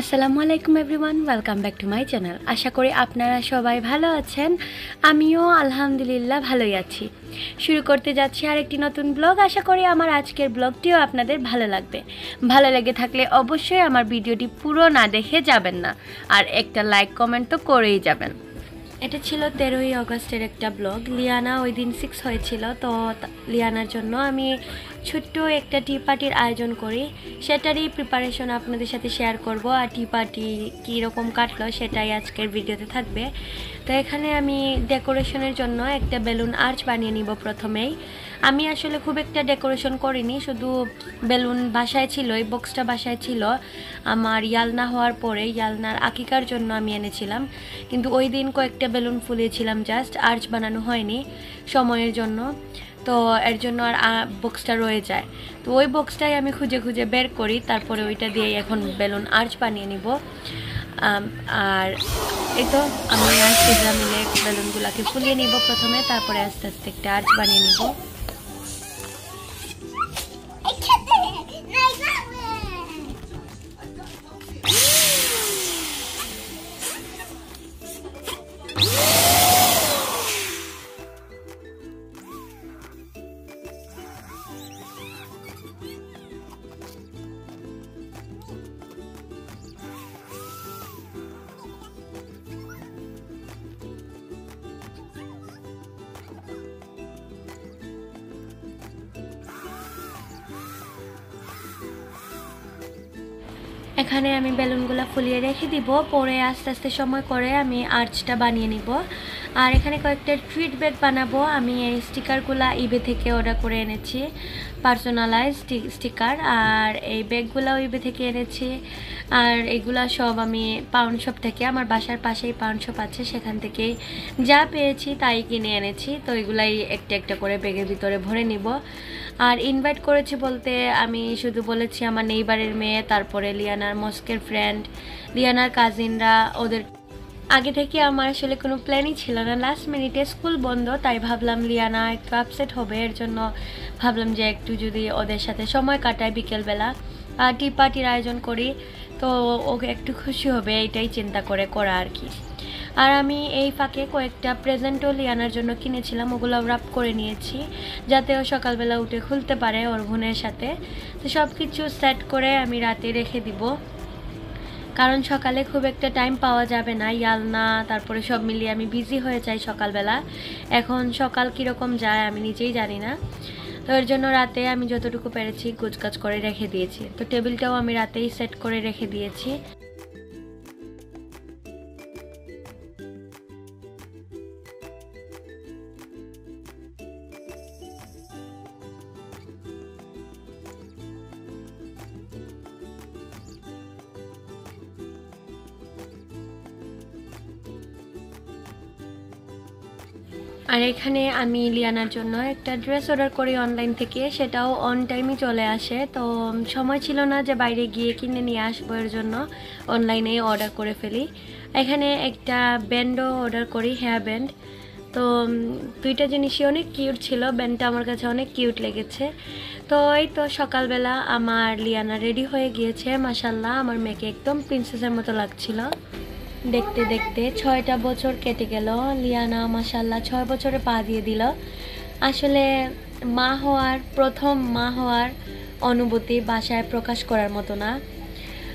আসসালামু আলাইকুম everyone, welcome back to my channel. আশা করি আপনারা সবাই ভালো আছেন। আমিও আলহামদুলিল্লাহ ভালোই আছি। শুরু করতে যাচ্ছি আর একটি নতুন ব্লগ। আশা করি আমার আজকের ব্লগটিও আপনাদের ভালো লাগবে। ভালো লেগে থাকলে অবশ্যই আমার ভিডিওটি পুরো না দেখে যাবেন না। আর একটা লাইক, কমেন্ট তো করেই যাবেন। এটা ছিল তেরোই অগস্টের একটা ব্লগ। লিয়ানা ওই দিন সিক্স হয়েছিল তো লিয়ানার জন্য আমি ছোট্ট একটা টি পার্টির আয়োজন করি। সেটারই প্রিপারেশন আপনাদের সাথে শেয়ার করব। আর টি পার্টি কীরকম কাটলো সেটাই আজকের ভিডিওতে থাকবে। তো এখানে আমি ডেকোরেশনের জন্য একটা বেলুন আর্চ বানিয়ে নিব প্রথমেই। আমি আসলে খুব একটা ডেকোরেশন করিনি, শুধু বেলুন বাসায় ছিল এই বক্সটা বাসায় ছিল। আমার ইয়ালনা হওয়ার পরে ইয়ালনার আকিকার জন্য আমি এনেছিলাম। কিন্তু ওই দিন কয়েকটা বেলুন ফুলিয়েছিলাম জাস্ট আর্চ বানানো হয়নি সময়ের জন্য। তো এর জন্য আর বক্সটা রয়ে যায়। তো ওই বক্সটাই আমি খুঁজে খুঁজে বের করি, তারপরে ওইটা দিয়েই এখন বেলুন আর্চ বানিয়ে নিব। আর এই তো আমি আর সিজা মিলে বেলুনগুলোকে ফুলিয়ে নিব প্রথমে, তারপরে আস্তে আস্তে একটা আর্চ বানিয়ে নিব। এখানে আমি বেলুনগুলো ফুলিয়ে রেখে দিব। পরে আস্তে আস্তে সময় করে আমি আর্চটা বানিয়ে নিব। আর এখানে কয়েকটা ট্রিট ব্যাগ বানাবো। আমি এই স্টিকারগুলো ইবে থেকে অর্ডার করে এনেছি পার্সোনালাইজ স্টিকার আর এই ব্যাগগুলোও ইবে থেকে এনেছি। আর এগুলা সব আমি পাউন্ড শপ থেকে, আমার বাসার পাশেই পাউন্ড শপ আছে, সেখান থেকেই যা পেয়েছি তাই কিনে এনেছি। তো এগুলাই একটা একটা করে ব্যাগের ভিতরে ভরে নিব। আর ইনভাইট করেছি বলতে আমি শুধু বলেছি আমার নেইবারের মেয়ে, তারপরে লিয়ানার মস্কের ফ্রেন্ড লিয়ানার কাজিনরা ওদের আগে থেকে আমার আসলে কোনো প্ল্যানই ছিল না। লাস্ট মিনিটে স্কুল বন্ধ, তাই ভাবলাম লিয়ানা একটু আপসেট হবে। এর জন্য ভাবলাম যে একটু যদি ওদের সাথে সময় কাটাই বিকেলবেলা। টি পার্টির আয়োজন করি, তো ওকে একটু খুশি হবে, এইটাই চিন্তা করে করা আর কি। আর আমি এই ফাঁকে কয়েকটা প্রেজেন্টও লিয়ানার জন্য কিনেছিলাম, ওগুলো র্যাপ করে নিয়েছি, যাতে ও সকালবেলা উঠে খুলতে পারে ওর বোনের সাথে। তো সব কিছু সেট করে আমি রাতে রেখে দিব। কারণ সকালে খুব একটা টাইম পাওয়া যাবে না, ইয়ালনা, তারপরে সব মিলিয়ে আমি বিজি হয়ে যাই সকালবেলা। এখন সকাল কীরকম যায় আমি নিজেই জানি না। তো এর জন্য রাতে আমি যতটুকু পেরেছি গুজগাজ করে রেখে দিয়েছি। তো টেবিলটাও আমি রাতেই সেট করে রেখে দিয়েছি। আর এখানে আমি লিয়ানার জন্য একটা ড্রেস অর্ডার করি অনলাইন থেকে, সেটাও অন টাইমই চলে আসে। তো সময় ছিল না যে বাইরে গিয়ে কিনে নিয়ে আসব এর জন্য অনলাইনেই অর্ডার করে ফেলি। এখানে একটা ব্যান্ডও অর্ডার করি হেয়ার ব্যান্ড তো দুইটা জিনিসই অনেক কিউট ছিল ব্যান্ডটা আমার কাছে অনেক কিউট লেগেছে। তো, এই তো সকালবেলা আমার লিয়ানা রেডি হয়ে গিয়েছে মাসাল্লাহ আমার মেয়েকে একদম প্রিন্সেসের মতো লাগছিল। দেখতে দেখতে ছয়টা বছর কেটে গেল। লিয়ানা মাসাল্লাহ ছয় বছরে পা দিয়ে দিল। আসলে মা হওয়ার, প্রথম মা হওয়ার অনুভূতি বাসায় প্রকাশ করার মতো না।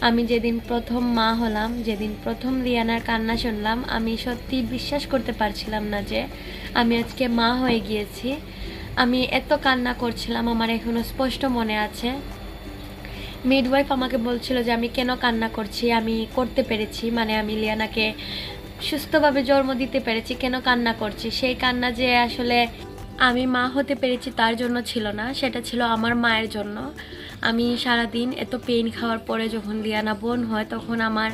আমি যেদিন প্রথম মা হলাম, যেদিন প্রথম লিয়ানার কান্না শুনলাম, আমি সত্যি বিশ্বাস করতে পারছিলাম না যে আমি আজকে মা হয়ে গিয়েছি। আমি এত কান্না করছিলাম, আমার এখনও স্পষ্ট মনে আছে। মিডওয়াইফ আমাকে বলছিল যে আমি কেন কান্না করছি, আমি করতে পেরেছি মানে আমি লিয়ানাকে সুস্থভাবে জন্ম দিতে পেরেছি, কেন কান্না করছি? সেই কান্না যে আসলে আমি মা হতে পেরেছি তার জন্য ছিল না, সেটা ছিল আমার মায়ের জন্য। আমি সারাদিন এত পেইন খাওয়ার পরে যখন লিয়ানা বোন হয় তখন আমার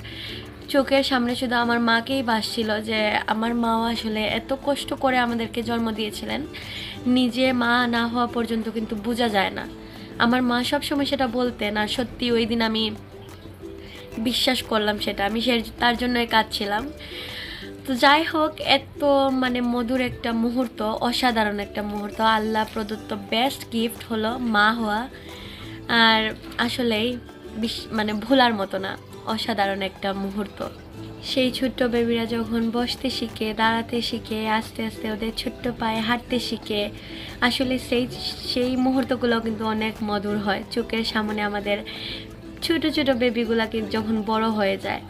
চোখের সামনে শুধু আমার মাকেই ভাসছিল যে আমার মাও আসলে এত কষ্ট করে আমাদেরকে জন্ম দিয়েছিলেন, নিজে মা না হওয়া পর্যন্ত কিন্তু বোঝা যায় না। আমার মা সবসময় সেটা বলতেন, আর সত্যি ওই দিন আমি বিশ্বাস করলাম সেটা। আমি সে তার জন্যই কাঁদছিলাম। তো যাই হোক, এত মানে মধুর একটা মুহূর্ত, অসাধারণ একটা মুহূর্ত। আল্লাহ প্রদত্ত বেস্ট গিফট হলো মা হওয়া। আর আসলেই মানে ভোলার মতো না, অসাধারণ একটা মুহূর্ত। সেই ছোট্ট বেবিরা যখন বসতে শিখে, দাঁড়াতে শিখে, আস্তে আস্তে ওদের ছোট্ট পায়ে হাঁটতে শিখে, আসলে সেই সেই মুহূর্তগুলো কিন্তু অনেক মধুর হয়। চোখের সামনে আমাদের ছোট ছোট বেবিগুলাকে যখন বড় হয়ে যায়।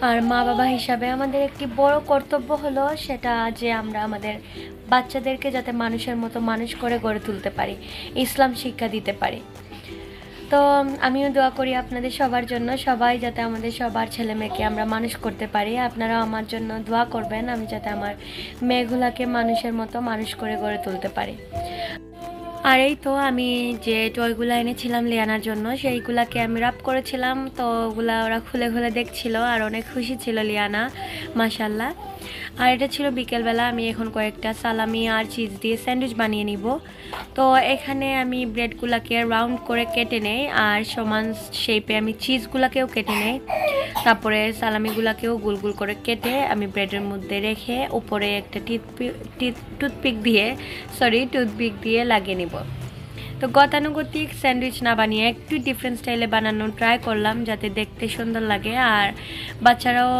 আর মা বাবা হিসাবে আমাদের একটি বড় কর্তব্য হলো সেটা যে আমরা আমাদের বাচ্চাদেরকে যাতে মানুষের মতো মানুষ করে গড়ে তুলতে পারি, ইসলাম শিক্ষা দিতে পারি। তো আমিও দোয়া করি আপনাদের সবার জন্য, সবাই যাতে আমাদের সবার ছেলে মেয়েকে আমরা মানুষ করতে পারি। আপনারাও আমার জন্য দোয়া করবেন, আমি যাতে আমার মেয়েগুলাকে মানুষের মতো মানুষ করে গড়ে তুলতে পারি। আর এই তো আমি যে টয়গুলো এনেছিলাম লিয়ানার জন্য, সেইগুলাকে আমি রাপ করেছিলাম। তো ওগুলা ওরা খুলে খুলে দেখছিল আর অনেক খুশি ছিল লিয়ানা মাসাল্লাহ আর এটা ছিল বিকেলবেলা, আমি এখন কয়েকটা সালামি আর চিজ দিয়ে স্যান্ডউইচ বানিয়ে নিব। তো এখানে আমি ব্রেডগুলোকে রাউন্ড করে কেটে নেই, আর সমান শেপে আমি চিজগুলোকেও কেটে নেই। তারপরে সালামিগুলোকেও গুল গুল করে কেটে আমি ব্রেডের মধ্যে রেখে উপরে একটা টিথ, টুথপিক দিয়ে সরি টুথপিক দিয়ে লাগিয়ে নিব। তো গতানুগতিক স্যান্ডউইচ না বানিয়ে একটু ডিফারেন্ট স্টাইলে বানানোর ট্রাই করলাম যাতে দেখতে সুন্দর লাগে। আর বাচ্চারাও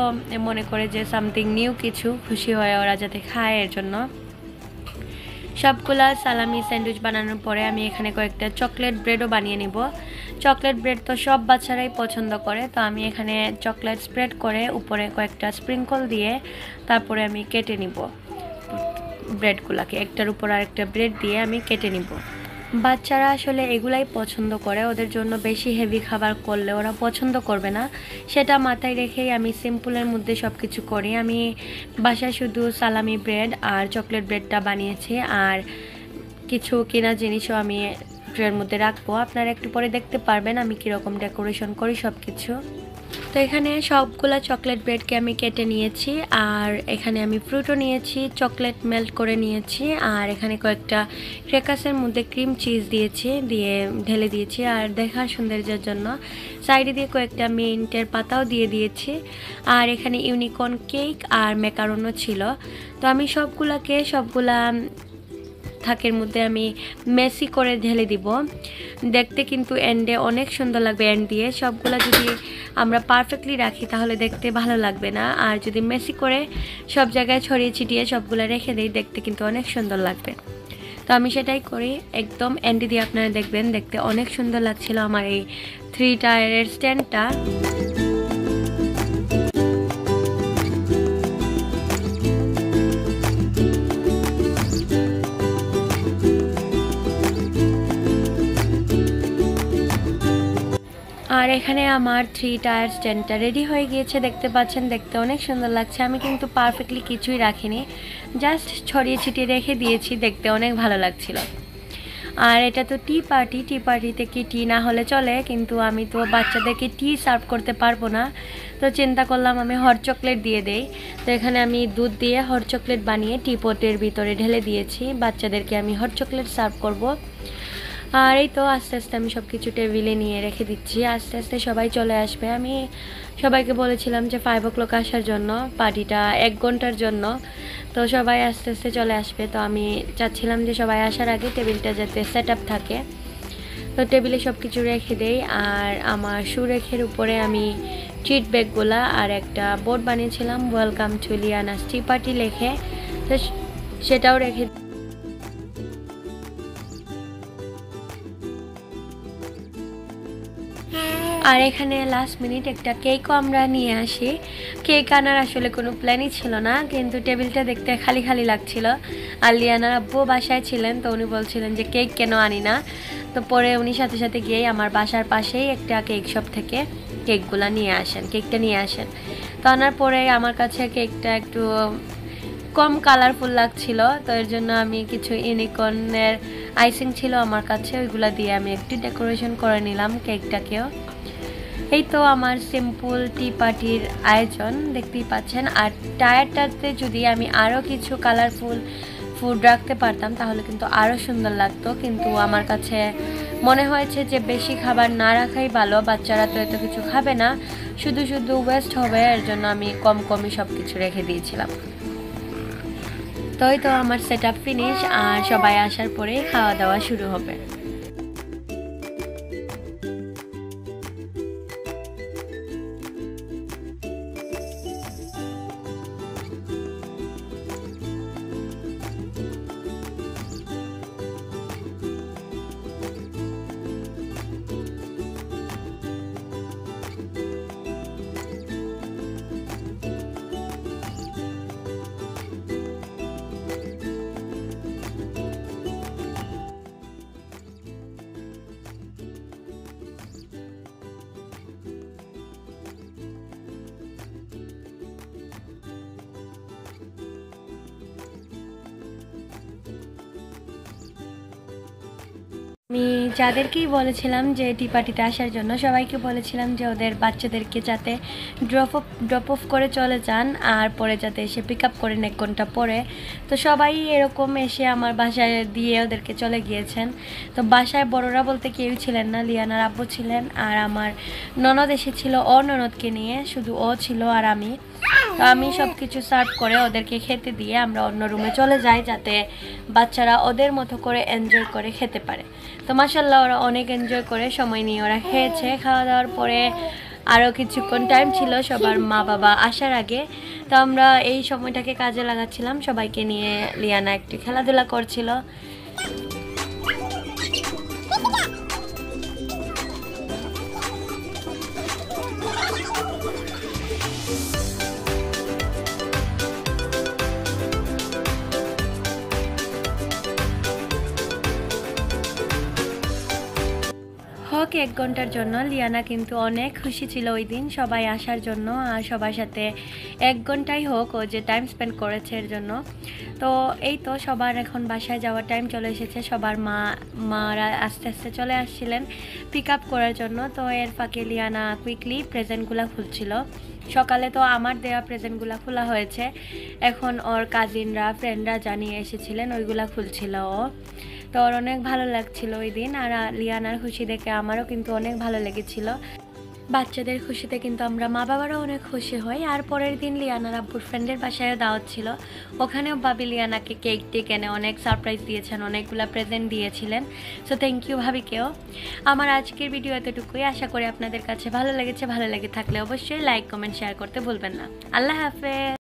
মনে করে যে সামথিং নিউ কিছু খুশি হয় ওরা যাতে খায় এর জন্য। সবগুলা সালামি স্যান্ডউইচ বানানোর পরে আমি এখানে কয়েকটা চকলেট ব্রেডও বানিয়ে নিব। চকলেট ব্রেড তো সব বাচ্চারাই পছন্দ করে, তো আমি এখানে চকলেট স্প্রেড করে উপরে কয়েকটা স্প্রিঙ্কল দিয়ে তারপরে আমি কেটে নিব। ব্রেডগুলাকে একটার উপর আরেকটা ব্রেড দিয়ে আমি কেটে নিব। বাচ্চারা আসলে এগুলাই পছন্দ করে। ওদের জন্য বেশি হেভি খাবার করলে ওরা পছন্দ করবে না। সেটা মাথায় রেখেই আমি সিম্পলের মধ্যে সব কিছু করি। আমি বাসায় শুধু সালামি ব্রেড আর চকলেট ব্রেডটা বানিয়েছি। আর কিছু কেনা জিনিসও আমি ট্রের মধ্যে রাখব। আপনারা একটু পরে দেখতে পারবেন আমি কীরকম ডেকোরেশন করি সব কিছু তো এখানে সবগুলা চকলেট ব্রেডকে আমি কেটে নিয়েছি, আর এখানে আমি ফ্রুটও নিয়েছি চকলেট মেল্ট করে নিয়েছি, আর এখানে কয়েকটা ক্রেকাসের মধ্যে ক্রিম চিজ দিয়েছি, দিয়ে ঢেলে দিয়েছি, আর দেখার সৌন্দর্যের জন্য সাইডে দিয়ে কয়েকটা মিন্টের পাতাও দিয়ে দিয়েছি, আর এখানে ইউনিকর্ন কেক আর মেকারনও ছিল। তো আমি সবগুলাকে সবগুলা থাকের মধ্যে আমি মেসি করে ঢেলে দিব। দেখতে কিন্তু এন্ডে অনেক সুন্দর লাগবে এন্ড দিয়ে। সবগুলা যদি আমরা পারফেক্টলি রাখি, তাহলে দেখতে ভালো লাগবে না। আর যদি মেসি করে সব জায়গায় ছড়িয়ে ছিটিয়ে সবগুলো রেখে দিই, দেখতে কিন্তু অনেক সুন্দর লাগবে। তো আমি সেটাই করি। একদম এন্ডি দিয়ে আপনারা দেখবেন, দেখতে অনেক সুন্দর লাগছিল আমার এই থ্রি টায়ারের স্ট্যান্ডটা আর এখানে আমার থ্রি টায়ার স্ট্যান্ডটা রেডি হয়ে গিয়েছে, দেখতে পাচ্ছেন, দেখতে অনেক সুন্দর লাগছে। আমি কিন্তু পারফেক্টলি কিছুই রাখিনি জাস্ট ছড়িয়ে ছিটিয়ে রেখে দিয়েছি, দেখতে অনেক ভালো লাগছিল। আর এটা তো টি পার্টি টি পার্টিতে কি টি না হলে চলে, কিন্তু আমি তো বাচ্চাদেরকে টি সার্ভ করতে পারব না। তো চিন্তা করলাম আমি হট চকলেট দিয়ে দেই। তো এখানে আমি দুধ দিয়ে হট চকলেট বানিয়ে টি পটের ভিতরে ঢেলে দিয়েছি। বাচ্চাদেরকে আমি হট চকলেট সার্ভ করব। আর এই তো আস্তে আস্তে আমি সব কিছু টেবিলে নিয়ে রেখে দিচ্ছি। আস্তে আস্তে সবাই চলে আসবে। আমি সবাইকে বলেছিলাম যে ফাইভ ও ক্লক আসার জন্য পার্টিটা এক ঘণ্টার জন্য। তো সবাই আস্তে আস্তে চলে আসবে। তো আমি চাচ্ছিলাম যে সবাই আসার আগে টেবিলটা যাতে সেট থাকে। তো টেবিলে সব কিছু রেখে দেই। আর আমার সুরেখের উপরে আমি ট্রিট ব্যাগগুলা আর একটা বোর্ড বানিয়েছিলাম। Welcome to Liana's tea party লেখে। তো সেটাও রেখে আর এখানে লাস্ট মিনিট একটা কেকও আমরা নিয়ে আসি। কেক আনার আসলে কোনো প্ল্যানই ছিল না, কিন্তু টেবিলটা দেখতে খালি খালি লাগছিল। আর লিয়ানার আব্বু বাসায় ছিলেন, তো উনি বলছিলেন যে কেক কেন আনি না? তো পরে উনি সাথে সাথে গিয়েই আমার বাসার পাশেই একটা কেক শপ থেকে কেকগুলা নিয়ে আসেন কেকটা নিয়ে আসেন। তো আনার পরে আমার কাছে কেকটা একটু কম কালারফুল লাগছিল, তো এর জন্য আমি কিছু ইউনিকর্নের আইসিং ছিল আমার কাছে, ওইগুলো দিয়ে আমি একটু ডেকোরেশন করে নিলাম কেকটাকেও এই তো আমার সিম্পল টি পার্টির আয়োজন, দেখতেই পাচ্ছেন। আর টায়ারটাতে যদি আমি আরও কিছু কালারফুল ফুড রাখতে পারতাম, তাহলে কিন্তু আরও সুন্দর লাগতো। কিন্তু আমার কাছে মনে হয়েছে যে বেশি খাবার না রাখাই ভালো, বাচ্চারা তো এত কিছু খাবে না। শুধু শুধু ওয়েস্ট হবে, এর জন্য আমি কম কমই সব কিছু রেখে দিয়েছিলাম। তো এই তো আমার সেট আপ ফিনিশ আর সবাই আসার পরে খাওয়া দাওয়া শুরু হবে। আমি যাদেরকেই বলেছিলাম যে টি পার্টিতে আসার জন্য, সবাইকে বলেছিলাম যে ওদের বাচ্চাদেরকে যাতে ড্রপ অফ ড্রপ অফ করে চলে যান আর পরে যাতে এসে পিক আপ করেন এক ঘণ্টা পরে। তো সবাই এরকম এসে আমার বাসায় দিয়ে ওদেরকে চলে গিয়েছেন। তো বাসায় বড়রা বলতে কেউ ছিলেন না, লিয়ানার আব্বু ছিলেন আর আমার ননদ এসেছিল ও ননদকে নিয়ে, শুধু ও ছিল আর আমি। আমি সব কিছু সার্ভ করে ওদেরকে খেতে দিয়ে আমরা অন্য রুমে চলে যাই যাতে বাচ্চারা ওদের মতো করে এনজয় করে খেতে পারে। তো মাসাল্লাহ ওরা অনেক এনজয় করে সময় নিয়ে ওরা খেয়েছে। খাওয়া দাওয়ার পরে আরও কিছুক্ষণ টাইম ছিল সবার মা বাবা আসার আগে। তো আমরা এই সময়টাকে কাজে লাগাচ্ছিলাম। সবাইকে নিয়ে লিয়ানা একটু খেলাধুলা করছিল। হোক এক ঘণ্টার জন্য। লিয়ানা কিন্তু অনেক খুশি ছিল ওই দিন, সবাই আসার জন্য আর সবার সাথে এক ঘন্টাই হোক ও যে টাইম স্পেন্ড করেছে এর জন্য। তো এই তো সবার এখন বাসায় যাওয়ার টাইম চলে এসেছে, সবার মা, মারা আস্তে আস্তে চলে আসছিলেন পিক আপ করার জন্য। তো এর ফাঁকে লিয়ানা কুইকলি প্রেজেন্টগুলো খুলছিল। সকালে তো আমার দেওয়া প্রেজেন্টগুলো খোলা হয়েছে, এখন ওর কাজিনরা ফ্রেন্ডরা জানিয়ে এসেছিলেন, ওইগুলা খুলছিল ও। তো ওর অনেক ভালো লাগছিল ওই দিন, আর লিয়ানার খুশি দেখে আমারও কিন্তু অনেক ভালো লেগেছিল। বাচ্চাদের খুশিতে কিন্তু আমরা মা বাবারও অনেক খুশি হই, আর পরের দিন লিয়ানার আব্বুর ফ্রেন্ডের বাসায়ও দাওয়াত ছিল। ওখানেও ভাবি লিয়ানাকে কেক টেক এনে অনেক সারপ্রাইজ দিয়েছেন, অনেকগুলো প্রেজেন্ট দিয়েছিলেন। সো থ্যাংক ইউ ভাবিকেও। আমার আজকের ভিডিও এতটুকুই। আশা করি আপনাদের কাছে ভালো লেগেছে, ভালো লেগে থাকলে অবশ্যই লাইক কমেন্ট শেয়ার করতে ভুলবেন না। আল্লাহ হাফেজ!